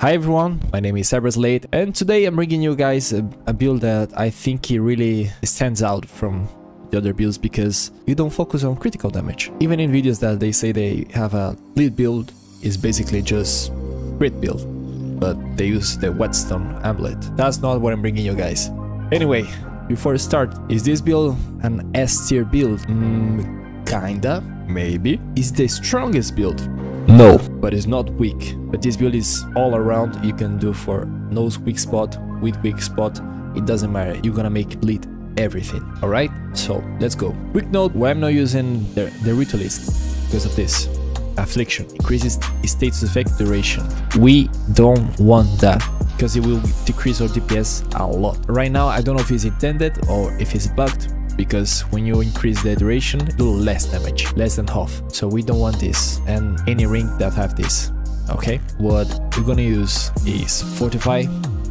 Hi everyone, my name is CyberSlade and today I'm bringing you guys a, a build that I think it really stands out from the other builds because you don't focus on critical damage. Even in videos that they say they have a bleed build is basically just crit build, but they use the whetstone amulet. That's not what I'm bringing you guys. Anyway, before we start, is this build an S tier build? Mm, kinda, maybe. Is the strongest build? No, but it's not weak. But this build is all around. You can do for nose weak spot, with weak spot. It doesn't matter. You're gonna make bleed everything. All right. So let's go. Quick note: why I'm not using the the ritualist because of this. Affliction increases status effect duration. We don't want that because it will decrease our DPS a lot. Right now, I don't know if it's intended or if it's bugged, because when you increase the duration, do less damage, less than half. So we don't want this and any ring that have this. Okay, what we're gonna use is Fortify,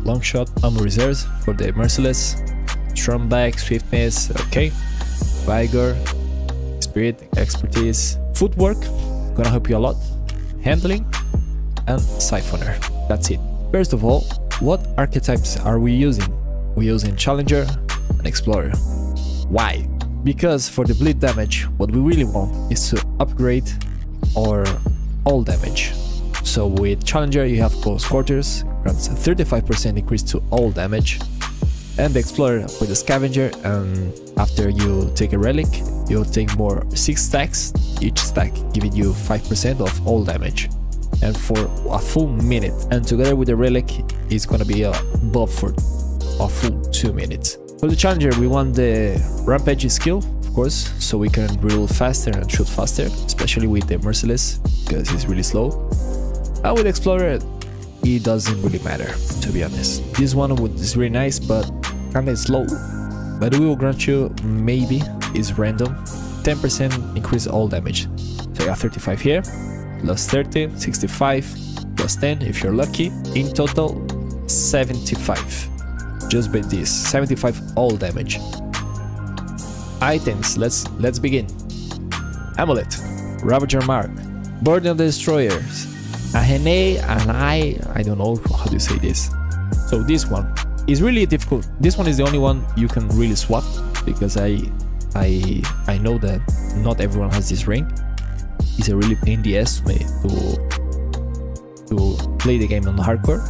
Long Shot, Armor Reserves for the Merciless, Strong Back, Swiftness, okay, Vigor, Spirit, Expertise, Footwork, gonna help you a lot, Handling, and Siphoner. That's it. First of all, what archetypes are we using? We're using Challenger and Explorer. Why? Because for the bleed damage, what we really want is to upgrade our all damage. So with Challenger you have Close Quarters, grants a 35% increase to all damage, and the Explorer with the Scavenger, and after you take a Relic, you'll take more 6 stacks, each stack giving you 5% of all damage. And for a full minute, and together with the Relic, it's gonna be a buff for a full 2 minutes. For the Challenger, we want the Rampage skill, of course, so we can reload faster and shoot faster, especially with the Merciless, because it's really slow. And with Explorer, it doesn't really matter, to be honest. This one is really nice, but kinda slow. But we will grant you, maybe, is random, 10% increase all damage. So you have 35 here, plus 30, 65, plus 10 if you're lucky. In total, 75 just by this. 75 all damage. Items let's let's begin. Amulet. Ravager mark. Burden of the destroyers. Ahene and i i don't know how to say this. So this one is really difficult. This one is the only one you can really swap because i i i know that not everyone has this ring. It's a really pain in the ass to to play the game on hardcore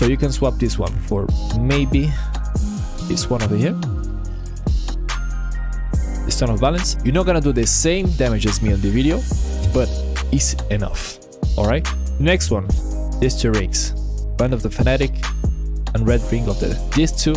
so you can swap this one for maybe this one over here. The Stone of Balance. You're not gonna do the same damage as me on the video, but it's enough. Alright? Next one. These two rings. Band of the Fanatic and Red Ring of the These two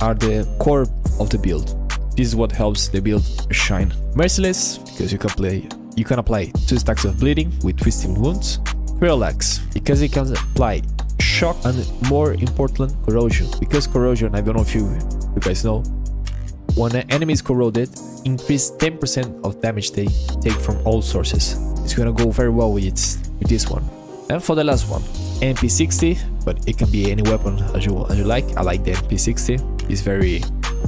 are the core of the build. This is what helps the build shine. Merciless, because you can play you can apply two stacks of bleeding with twisting wounds. Parallax, because it can apply shock and more important corrosion. Because corrosion i don't know if you you guys know when an enemy is corroded increase 10% of damage they take from all sources. It's gonna go very well with, with this one. And for the last one mp60 but it can be any weapon as you as you like. I like the mp60 it's very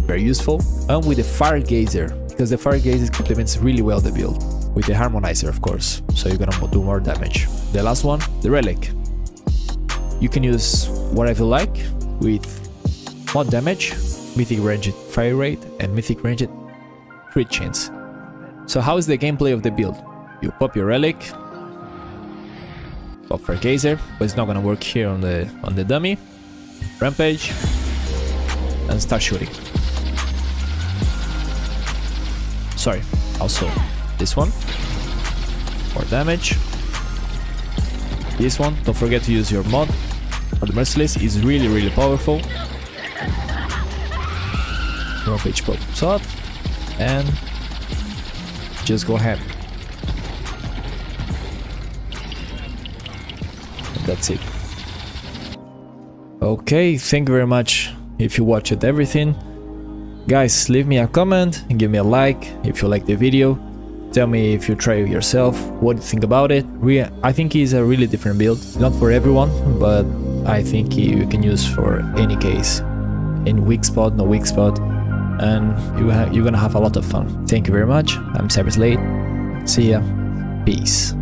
very useful. And with the Fargazer because the Fargazer complements really well the build. With the harmonizer of course. So you're gonna do more damage. The last one the relic you can use whatever you like with mod damage, mythic ranged fire rate, and mythic ranged crit chance. So how is the gameplay of the build? You pop your relic, pop Fargazer, but it's not gonna work here on the on the dummy. Rampage, and start shooting. Sorry, also this one. More damage. This one, don't forget to use your mod but the Merciless is really really powerful. Rampage pops up and just go ahead. And that's it. Okay, thank you very much if you watched everything. Guys, leave me a comment and give me a like if you like the video. Tell me if you try it yourself, what you think about it. I think it's a really different build. Not for everyone, but I think you can use for any case. In weak spot, no weak spot. And you you're gonna have a lot of fun. Thank you very much. I'm CyberSlade. See ya. Peace.